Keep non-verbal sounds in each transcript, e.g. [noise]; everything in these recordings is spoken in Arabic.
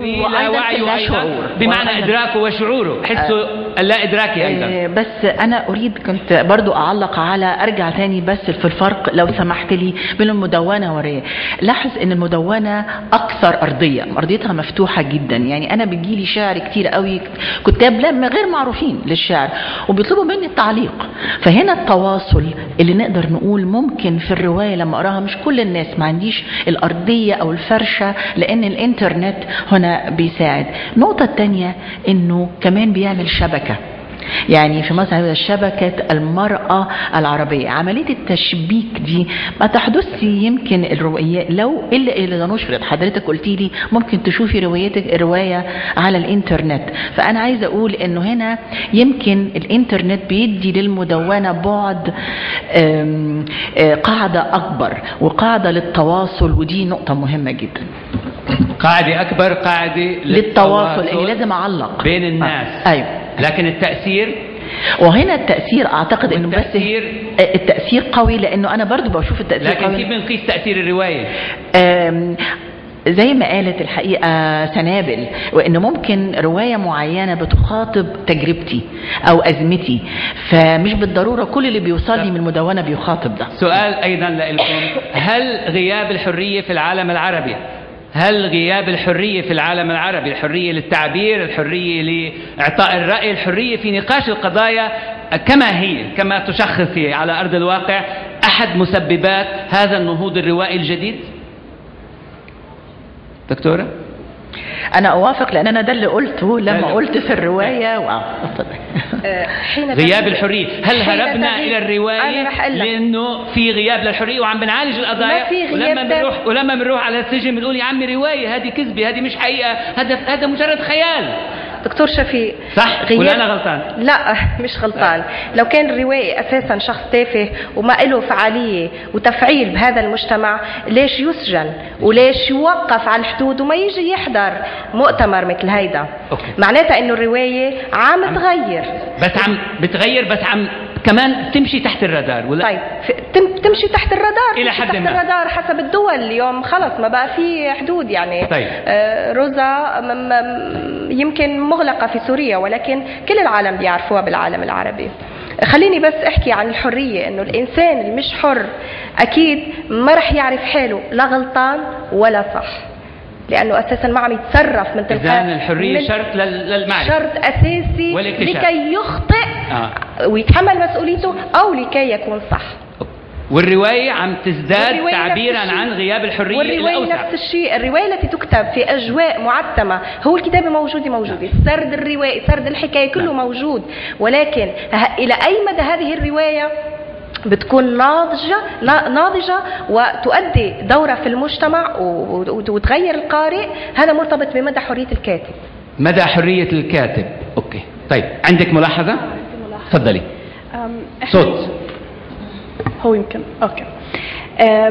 لا وعي أيضا بمعنى إدراكه وشعوره حسه اللا إدراكي أيضا آه، بس أنا أريد كنت برضو أعلق على أرجع تاني بس في الفرق لو سمحت لي بين المدونة والرواية لاحظ أن المدونة أكثر أرضية أرضيتها مفتوحة جدا. يعني أنا بيجيلي شعر كتير قوي كتاب لا غير معروفين للشعر وبيطلبوا مني التعليق. فهنا التواصل اللي نقدر نقول ممكن في الرواية لما أقراها مش كل الناس ما عنديش الأرضية أو الفرشة لأن الإنترنت هنا بيساعد. النقطة الثانية إنه كمان بيعمل شبكة. يعني في مصر شبكة المرأة العربية. عملية التشبيك دي ما تحدث يمكن الروايات لو إلا إذا نشرت حضرتك قلتي لي ممكن تشوفي روايتك رواية على الإنترنت. فأنا عايزة أقول إنه هنا يمكن الإنترنت بيدي للمدونة بعد قاعدة أكبر وقاعدة للتواصل ودي نقطة مهمة جدا. قاعدة أكبر قاعدة للتواصل اللي لازم أعلق. بين الناس. آه. أيوه. لكن التأثير وهنا التأثير أعتقد إنه بس التأثير قوي لأنه أنا برضو بشوف التأثير لكن قوي. كيف بنقيس تأثير الرواية؟ زي ما قالت الحقيقة سنابل وإنه ممكن رواية معينة بتخاطب تجربتي أو أزمتي فمش بالضرورة كل اللي بيوصل لي من المدونة بيخاطب ده. سؤال أيضا لكم هل غياب الحرية في العالم العربي هل غياب الحرية في العالم العربي الحرية للتعبير الحرية لإعطاء الرأي الحرية في نقاش القضايا كما هي كما تشخص هي على أرض الواقع أحد مسببات هذا النهوض الروائي الجديد؟ دكتورة؟ أنا أوافق لأن أنا ده اللي قلته لما قلت في الرواية. واو آه، غياب الحرية. هل هربنا إلى الروايه لأنه في غياب للحرية وعم بنعالج القضايا. ولما بنروح ولما بنروح على السجن بنقول يا عمي روايه هذه كذبة هذه مش حقيقة. هذا هذا مجرد خيال. دكتور شفيق صح؟ غياب ولا أنا غلطان؟ لا [laughs] مش غلطان. لا. لو كان الروائي أساسا شخص تافه وما له فعالية وتفعيل بهذا المجتمع ليش يسجن؟ وليش يوقف على الحدود وما يجي يحضر مؤتمر مثل هيدا. معناتها إنه الرواية عم, عم. تغير. بس عم بتغير بس عم كمان تمشي تحت الرادار ولا طيب تمشي تحت الرادار إلى حد تحت ما. الرادار حسب الدول اليوم خلص ما بقى في حدود يعني طيب. آه روزا يمكن مغلقة في سوريا ولكن كل العالم بيعرفوها بالعالم العربي خليني بس أحكي عن الحرية إنه الإنسان اللي مش حر أكيد ما رح يعرف حاله لا غلطان ولا صح لأنه أساسا ما عم يتصرف من تلقاء اذا الحرية شرط للمعرفة. شرط أساسي لكي يخطئ آه. ويتحمل مسؤوليته أو لكي يكون صح. والرواية عم تزداد تعبيرا عن غياب الحرية والرواية الأوسع. نفس الشيء. الرواية التي تكتب في أجواء معتمة. هو الكتابة موجودة موجودة. سرد الرواية سرد الحكاية كله نعم. موجود. ولكن إلى أي مدى هذه الرواية؟ بتكون ناضجة ناضجة وتؤدي دورة في المجتمع وتغير القارئ. هذا مرتبط بمدى حرية الكاتب. مدى حرية الكاتب. Okay. طيب عندك ملاحظة؟ تفضلي. صوت. هو يمكن. Okay. آه،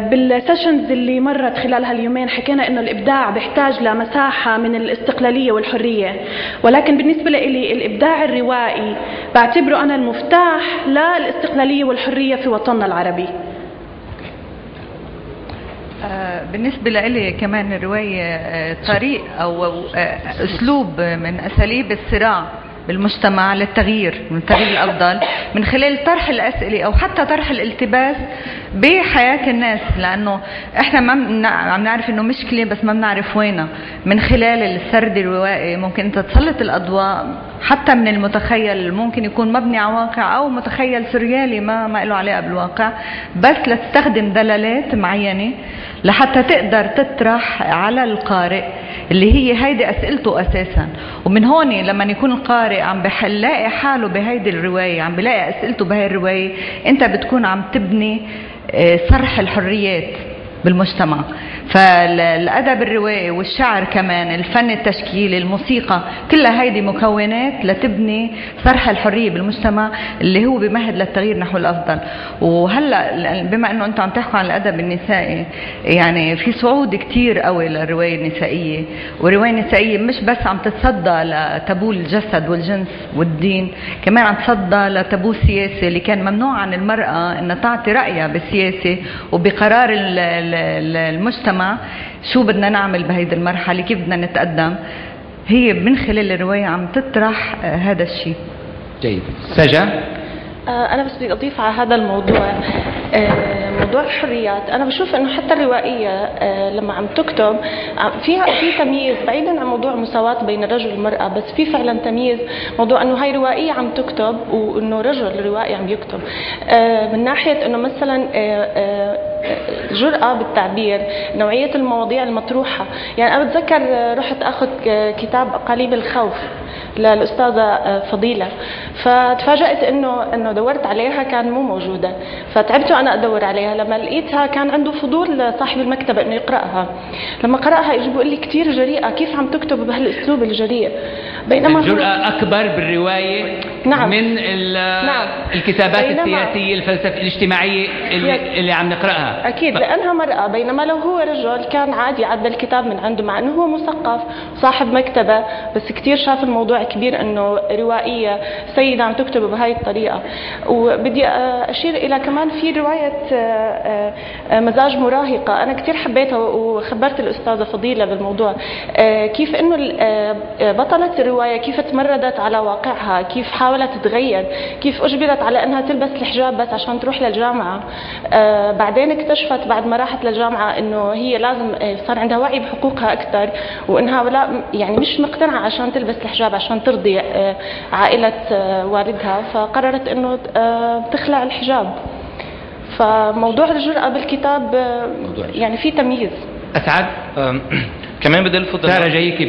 بال sessions اللي مرت خلال هاليومين حكينا إنه الإبداع بيحتاج لمساحة من الاستقلالية والحرية. ولكن بالنسبة لي الإبداع الروائي بعتبره أنا المفتاح للاستقلالية والحرية في وطننا العربي. آه، بالنسبة لي كمان الرواية آه، طريق أو أسلوب من أساليب الصراع بالمجتمع للتغيير من التغيير الأفضل. من خلال طرح الأسئلة أو حتى طرح الالتباس بحياة الناس لأنه إحنا ما عم نعرف إنه مشكله بس ما بنعرف وينها. من خلال السرد الروائي ممكن أنت تسلط الأضواء حتى من المتخيل ممكن يكون مبني على واقع أو متخيل سريالي ما ما له علاقة بالواقع. بس لتستخدم دلالات معينة لحتى تقدر تطرح على القارئ اللي هي هيدي أسئلته أساسا. ومن هون لما يكون القارئ عم بيلاقي حاله بهيدي الرواية عم بيلاقي أسئلته بهي الرواية أنت بتكون عم تبني صرح الحريات. بالمجتمع. فالأدب الروائي والشعر كمان الفن التشكيلي الموسيقى كلها هيدي مكونات لتبني صرح الحرية بالمجتمع اللي هو بمهد للتغيير نحو الأفضل. وهلأ بما إنه أنتم عم تحكوا عن الأدب النسائي يعني في صعود كثير قوي للرواية النسائية. والرواية النسائية مش بس عم تتصدى لتابو الجسد والجنس والدين كمان عم تتصدى لتابو السياسي اللي كان ممنوع عن المرأة إنها تعطي رأيها بالسياسة وبقرار المجتمع شو بدنا نعمل بهيدي المرحلة كيف بدنا نتقدم. هي من خلال الرواية عم تطرح هذا الشيء جيد. سجا آه، أنا بس بدي أضيف على هذا الموضوع. آه، موضوع الحريات. أنا بشوف إنه حتى الروائية آه، لما عم تكتب فيها في تمييز. بعيدا عن موضوع مساواة بين الرجل والمرأة بس في فعلا تمييز. موضوع إنه هاي روائية عم تكتب وإنه رجل روائي عم يكتب. من ناحية إنه مثلا جرأة بالتعبير نوعية المواضيع المطروحة. يعني أنا بتذكر رحت أخذ كتاب أقاليم الخوف للأستاذة فضيلة. فتفاجأت إنه إنه دورت عليها كان مو موجودة. فتعبت وأنا أدور عليها. لما لقيتها كان عنده فضول صاحب المكتبة إنه يقرأها. لما قرأها إجي بيقول لي كثير جريئة كيف عم تكتب بهالأسلوب الجريء؟ بينما الجرأة أكبر بالرواية نعم. من نعم. الكتابات السياسية الفلسفية الاجتماعية اللي, اللي عم نقرأها. أكيد لأنها مرأة. بينما لو هو رجل كان عادي عدى الكتاب من عنده مع أنه هو مثقف صاحب مكتبة بس كثير شاف الموضوع كبير أنه روائية سيدة عم تكتب بهاي الطريقة. وبدي أشير إلى كمان في رواية آه، آه، مزاج مراهقة. أنا كثير حبيتها وخبرت الأستاذة فضيلة بالموضوع. آه، كيف أنه بطلة الرواية كيف تمردت على واقعها؟ كيف حاولت تتغير. كيف أجبرت على أنها تلبس الحجاب بس عشان تروح للجامعة؟ بعدين اكتشفت بعد ما راحت للجامعة أنه هي لازم صار عندها وعي بحقوقها أكثر وأنها لا يعني مش مقتنعة عشان تلبس الحجاب عشان ترضي عائلة والدها. فقررت أنه تخلع الحجاب. فموضوع الجرأة بالكتاب يعني في تمييز. أسعد [clears throat] كمان بدي سارة جايكي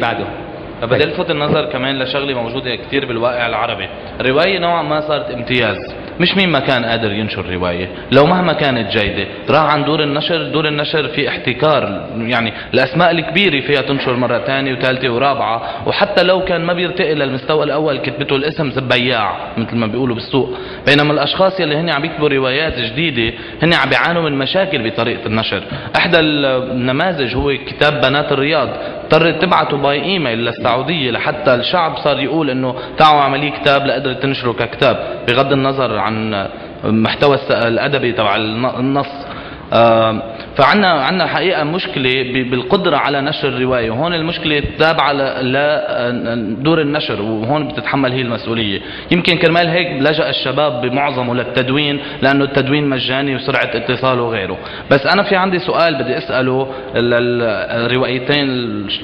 بدي الفت النظر كمان لشغلة موجودة كثير بالواقع العربي، الروايه نوعا ما صارت امتياز، مش مين ما كان قادر ينشر رواية. لو مهما كانت جيدة راح عن دور النشر. دور النشر في احتكار يعني الأسماء الكبيرة فيها تنشر مرة ثانية وثالثة ورابعة. وحتى لو كان ما بيرتقي للمستوى الأول كتبته الاسم زبياع مثل ما بيقولوا بالسوق. بينما الأشخاص يلي هن عم يكتبوا روايات جديدة هن عم بيعانوا من مشاكل بطريقة النشر. أحدى النماذج هو كتاب بنات الرياض. اضطرت تبعته باي إيميل للسعودية لحتى الشعب صار يقول إنه تعالوا اعملي كتاب لقدر تنشره ككتاب بغض النظر عن محتوى الأدبي تبع النص. فعنا عنا حقيقة مشكلة بالقدرة على نشر الرواية وهون المشكلة تابعة لدور النشر وهون بتتحمل هي المسؤولية. يمكن كرمال هيك لجأ الشباب بمعظمه للتدوين لأنه التدوين مجاني وسرعة اتصال وغيره. بس أنا في عندي سؤال بدي أسأله الروائيتين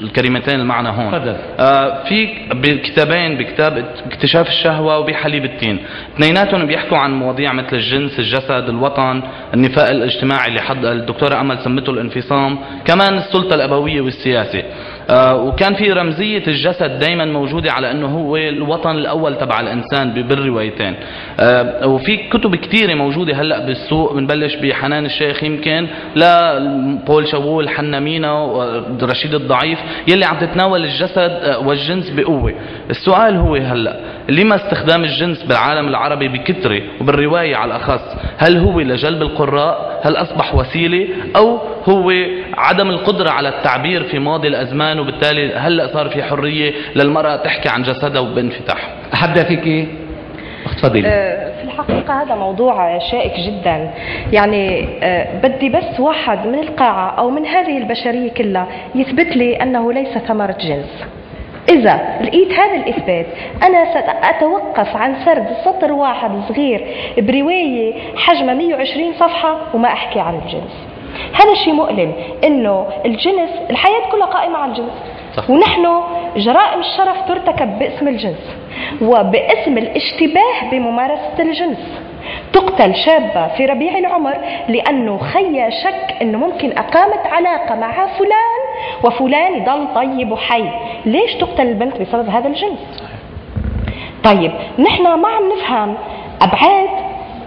الكريمتين اللي معنا هون. آه في بكتابين بكتاب اكتشاف الشهوة وبحليب التين اثنيناتهم بيحكوا عن مواضيع مثل الجنس الجسد الوطن النفاق الاجتماعي اللي حد الدكتورة أمل سمته الانفصام كمان السلطة الأبوية والسياسة. وكان في رمزية الجسد دائما موجودة على أنه هو الوطن الأول تبع الإنسان بالروايتين. آه وفي كتب كثيرة موجودة هلأ بالسوق بنبلش بحنان الشيخ يمكن لبول شاول حنا مينا ورشيد الضعيف يلي عم تتناول الجسد آه والجنس بقوة. السؤال هو هلأ لما استخدام الجنس بالعالم العربي بكثرة وبالرواية على الأخص هل هو لجلب القراء؟ هل أصبح وسيلة؟ أو هو عدم القدرة على التعبير في ماضي الأزمان وبالتالي هلأ صار في حرية للمرأة تحكي عن جسدها وبانفتاح. أحبدا فيك تفضلي آه، في الحقيقة هذا موضوع شائك جدا. يعني آه، بدي بس واحد من القاعة أو من هذه البشرية كلها يثبت لي أنه ليس ثمرة جنس. إذا لقيت هذا الإثبات أنا سأتوقف عن سرد سطر واحد صغير برواية حجمها 120 صفحة وما أحكي عن الجنس. هذا الشيء مؤلم إنه الجنس الحياة كلها قائمة على الجنس. صح. ونحن جرائم الشرف ترتكب باسم الجنس وباسم الاشتباه بممارسة الجنس. تقتل شابة في ربيع العمر لأنه خيا شك أنه ممكن أقامت علاقة مع فلان وفلان يضل طيب وحي. ليش تقتل البنت بسبب هذا الجنس؟ طيب نحن ما عم نفهم أبعاد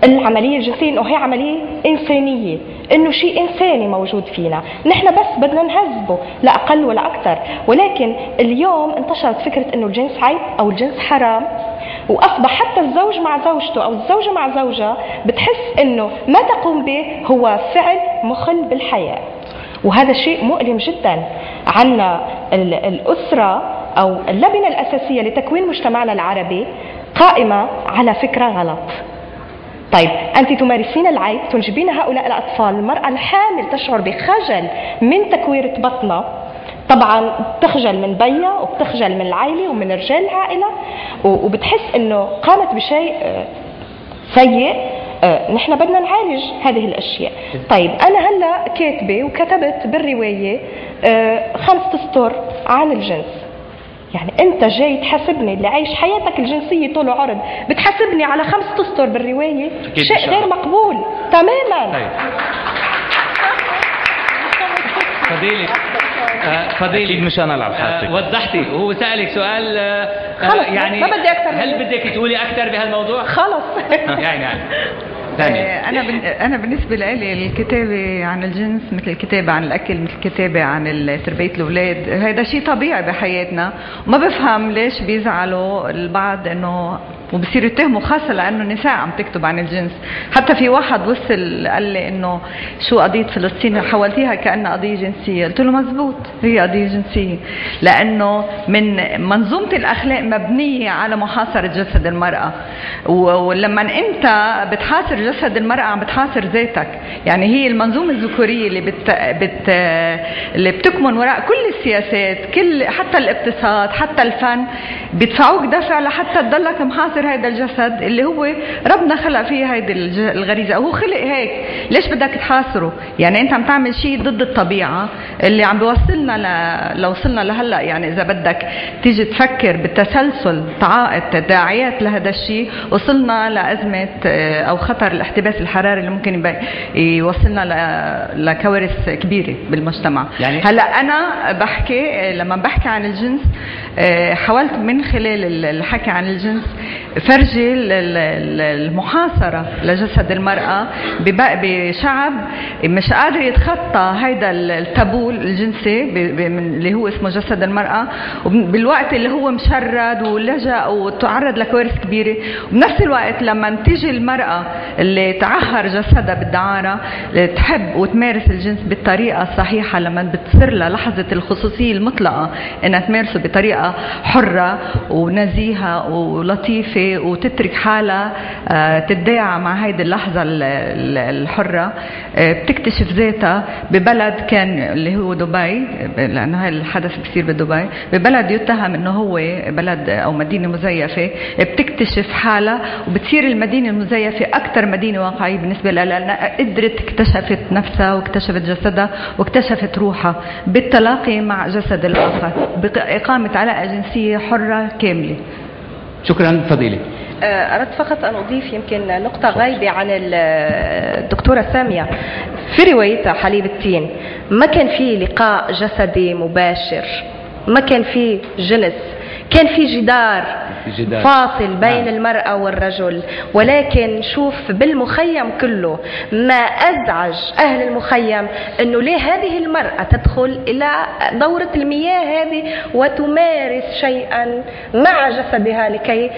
العملية الجنسية إنه هي عملية إنسانية. إنه شيء إنساني موجود فينا. نحن بس بدنا نهذبه لا أقل ولا أكثر. ولكن اليوم انتشرت فكرة إنه الجنس عيب أو الجنس حرام. وأصبح حتى الزوج مع زوجته أو الزوجة مع زوجها بتحس إنه ما تقوم به هو فعل مخل بالحياة. وهذا شيء مؤلم جدا عنا الأسرة أو اللبنة الأساسية لتكوين مجتمعنا العربي قائمة على فكرة غلط. طيب أنت تمارسين العيب تنجبين هؤلاء الأطفال المرأة الحامل تشعر بخجل من تكويرة بطنها. طبعا بتخجل من بيها وبتخجل من العائلة ومن رجال العائلة وبتحس إنه قامت بشيء آه، سيء آه، نحن بدنا نعالج هذه الأشياء. طيب أنا هلأ كاتبة وكتبت بالرواية آه، خمس اسطر عن الجنس. يعني انت جاي تحاسبني اللي عايش حياتك الجنسية طول عرض بتحاسبني على خمس اسطر بالرواية؟ شيء غير مقبول. تماما. طيب. فضيلة آه، فضيلة. أكيد مش أنا اللي عم حاسبك وضحتي. وهو سألك سؤال آه، خلص، يعني ما بدي أكتر من هل. بدك تقولي أكثر بهالموضوع؟ خلص. [laughs] يعني. [laughs] ثانية آه، أنا. أنا بالنسبة لي الكتابة عن الجنس مثل الكتابة عن الأكل مثل الكتابة عن تربية الأولاد هذا شيء طبيعي بحياتنا وما بفهم ليش بيزعلوا البعض إنه وبصيروا خاصة لأنه النساء عم تكتب عن الجنس. حتى في واحد وصل قال لي إنه شو قضية فلسطين؟ حولتيها كأنها قضية جنسية. قلت له مزبوط هي قضية جنسية. لأنه من منظومة الأخلاق مبنية على محاصرة جسد المرأة. و- ولما أنت بتحاصر جسد المرأة عم بتحاصر ذاتك. يعني هي المنظومة الذكورية اللي بت... بت... اللي بتكمن وراء كل السياسات كل حتى الإقتصاد حتى الفن بيدفعوك دفع لحتى تضلك محاصر هذا الجسد اللي هو ربنا خلق فيه هيدي الج- الغريزة. وهو خلق هيك. ليش بدك تحاصره؟ يعني انت عم تعمل شيء ضد الطبيعة اللي عم بيوصلنا ل... لو وصلنا لهلأ. يعني إذا بدك تيجي تفكر بالتسلسل تعا- التداعيات لهذا الشيء وصلنا لأزمة آه، أو خطر الاحتباس الحراري اللي ممكن يبقى- يوصلنا ل- لكوارث كبيرة بالمجتمع. يعني- هلأ أنا بحكي آه، لما بحكي عن الجنس حاولت من خلال ال- الحكي عن الجنس فرجي ال- ال- ال- المحاصرة لجسد المرأة بب- بشعب مش قادر يتخطى هيدا ال- التابو الجنسي اللي هو اسمه جسد المرأة. وبالوقت اللي هو مشرد ولجأ وتعرض لكوارث كبيرة. وبنفس الوقت لما تيجي المرأة اللي تعهر جسدها بالدعارة تحب وتمارس الجنس بالطريقة الصحيحه لما بتصير لها لحظة الخصوصية المطلقة إنها تمارسه بطريقه حرة ونزيهة ولطيفة وتترك حالها آه، تتداعى مع هيدي اللحظة ال- ال- الحرة. آه، بتكتشف ذاتها ببلد كان اللي هو دبي لأنه هاي الحدث بصير بدبي. ببلد يتهم إنه هو بلد أو مدينة مزيفة. بتكتشف حالها وبتصير المدينة المزيفة أكثر مدينة واقعية بالنسبة لها لأنها قدرت اكتشفت نفسها واكتشفت جسدها واكتشفت روحها بالتلاقي مع جسد الآخر بإقامة علاقه جنسيه حرة كاملة. شكرا فضيلة. آه، أردت فقط أن أضيف يمكن نقطة غايبة عن ال- الدكتورة سامية. في روايتها حليب التين ما كان في لقاء جسدي مباشر؟ ما كان في جنس كان في جدار؟ جدار. فاصل بين نعم. المرأة والرجل ولكن شوف بالمخيم كله ما أزعج أهل المخيم أنه ليه هذه المرأة تدخل إلى دورة المياه هذه وتمارس شيئا مع جسدها لكي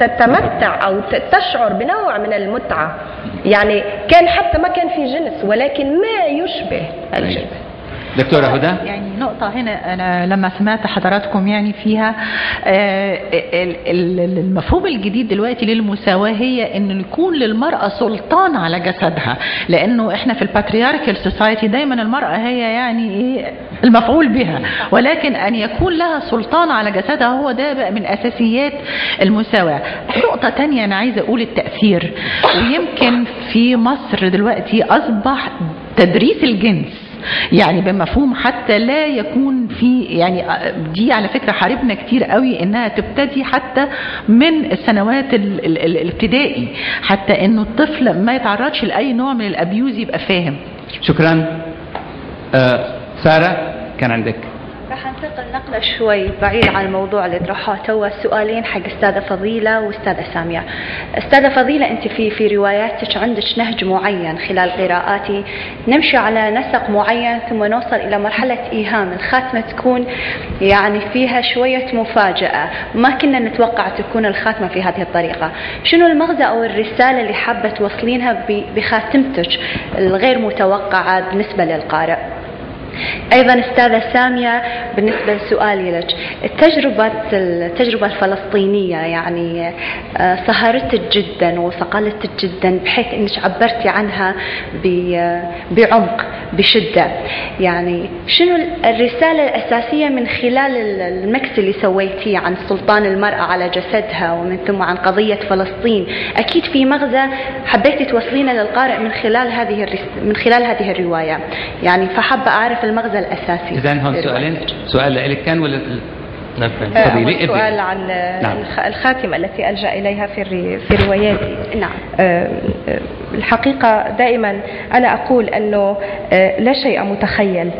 تتمتع أو ت- تشعر بنوع من المتعة يعني كان حتى ما كان في جنس ولكن ما يشبه الجنس دكتورة هدى؟ يعني نقطة هنا أنا لما سمعت حضراتكم يعني فيها آه، ال- ال- المفهوم الجديد دلوقتي للمساواة هي إن يكون للمرأة سلطان على جسدها. لأنه إحنا في ال patriarchal society دايما المرأة هي يعني إيه؟ المفعول بها. ولكن أن يكون لها سلطان على جسدها هو ده بقى من أساسيات المساواة. نقطة تانية أنا عايزة أقول التأثير. ويمكن في مصر دلوقتي أصبح تدريس الجنس يعني بمفهوم حتى لا يكون في يعني دي على فكرة حاربنا كتير قوي إنها تبتدي حتى من السنوات ال- ال- ال- الابتدائي حتى انه الطفل ما يتعرضش لأي نوع من الأبيوز يبقى فاهم. شكرا. آه سارة كان عندك. راح انتقل نقلة شوي بعيد عن الموضوع اللي طرحوه توا السؤالين حق أستاذة فضيلة وأستاذة سامية. أستاذة فضيلة أنت في في رواياتك عندك نهج معين خلال قراءاتي نمشي على نسق معين ثم نوصل إلى مرحلة إيهام، الخاتمة تكون يعني فيها شوية مفاجأة، ما كنا نتوقع تكون الخاتمة في هذه الطريقة. شنو المغزى أو الرسالة اللي حابة توصلينها بخاتمتك الغير متوقعة بالنسبة للقارئ؟ أيضا أستاذة سامية بالنسبة لسؤالي لك التجربة التجربة الفلسطينية يعني آه، سهرتك جدا وصقلتك جدا بحيث أنك عبرتي عنها بعمق بشدة يعني شنو الرسالة الأساسية من خلال المكس اللي سويتيه عن سلطان المرأة على جسدها ومن ثم عن قضية فلسطين أكيد في مغزى حبيتي توصلينه للقارئ من خلال هذه. من خلال هذه الرواية يعني فحابة أعرف المغزى الأساسي إذا هون للرواية. سؤالين سؤال لك كان ولا نعم. آه، سؤال عن نعم. الخ- الخاتمة التي ألجأ إليها في في رواياتي نعم آه، آه، الحقيقة دائما أنا أقول أنه آه، لا شيء متخيل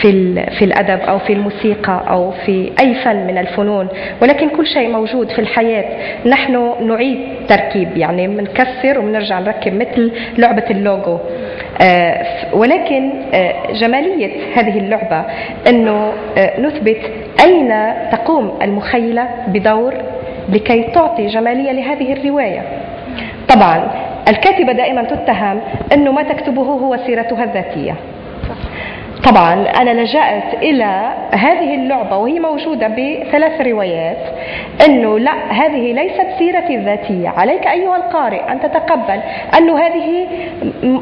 في في الأدب أو في الموسيقى أو في أي فن من الفنون. ولكن كل شيء موجود في الحياة. نحن نعيد تركيب يعني بنكسر وبنرجع نركب مثل لعبة اللوجو. آه، ولكن آه، جمالية هذه اللعبة أنه آه، نثبت أين تقوم المخيلة بدور لكي تعطي جمالية لهذه الرواية. طبعا الكاتبة دائما تتهم أنه ما تكتبه هو سيرتها الذاتية. طبعا أنا لجأت إلى هذه اللعبة وهي موجودة بثلاث روايات أنه لا هذه ليست سيرتي الذاتية. عليك أيها القارئ أن تتقبل أنه هذه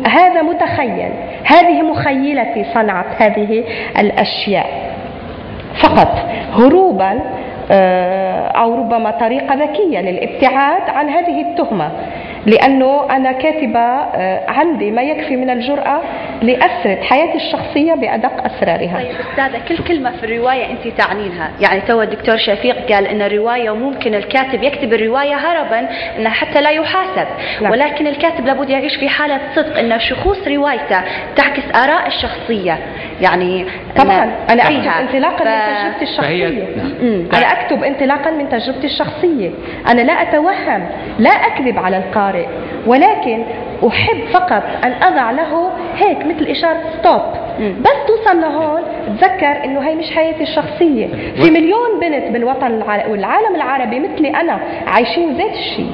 هذا متخيل. هذه مخيلتي صنعت هذه الأشياء. فقط هروبا أو ربما طريقة ذكية للابتعاد عن هذه التهمة لأنه أنا كاتبة آه، عندي ما يكفي من الجرأة لأسرد حياتي الشخصية بأدق أسرارها. طيب أستاذة كل كلمة في الرواية انت تعنينها. يعني تو الدكتور شفيق قال إن الرواية وممكن الكاتب يكتب الرواية هربا إنه حتى لا يحاسب. نعم. ولكن الكاتب لابد يعيش في حالة صدق إن شخوص روايته تعكس آراء الشخصية. يعني طبعا. أنا أكتب فيها. انطلاقا ف- من تجربتي الشخصية. نعم. مم. أنا أكتب انطلاقا من تجربتي الشخصية. أنا لا أتوهم لا أكذب على القارئ ولكن أحب فقط أن أضع له هيك مثل إشارة ستوب بس توصل لهون تذكر إنه هي مش حياتي الشخصية. في مليون بنت بالوطن الع- والعالم العربي مثلي أنا عايشين ذات الشيء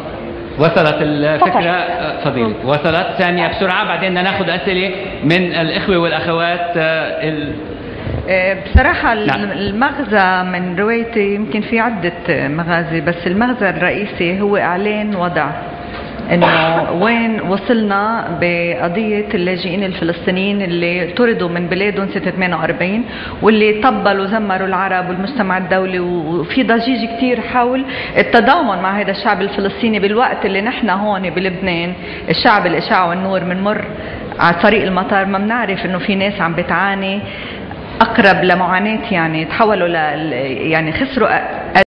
وصلت الفكرة. آه، فضيلة وصلت ثانية بسرعة بعدين ناخذ أسئلة من الإخوة والأخوات آه، ال... آه، بصراحة نعم. المغزى من روايتي يمكن في عدة مغازي بس المغزى الرئيسي هو إعلان وضع إنه وين وصلنا بقضية اللاجئين الفلسطينيين اللي طردوا من بلادهم سنة 48 واللي طبلوا زمروا العرب والمجتمع الدولي وفي ضجيج كثير حول التضامن مع هذا الشعب الفلسطيني بالوقت اللي نحن هون بلبنان. الشعب الاشاعه والنور بنمر على طريق المطار. ما بنعرف إنه في ناس عم بتعاني أقرب لمعاناة يعني تحولوا ل يعني خسروا